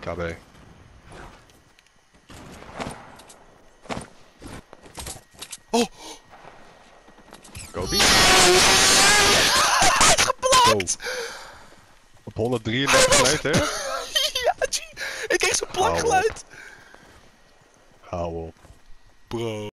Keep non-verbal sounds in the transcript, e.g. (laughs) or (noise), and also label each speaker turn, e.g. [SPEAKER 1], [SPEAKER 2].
[SPEAKER 1] KB.
[SPEAKER 2] Oh!
[SPEAKER 1] Kobe?
[SPEAKER 2] Geplakt! Oh.
[SPEAKER 1] Op 133 geluid, hè? (laughs)
[SPEAKER 2] ja, G! Ik kreeg zo'n plakgeluid!
[SPEAKER 1] Hou op.
[SPEAKER 2] Bro.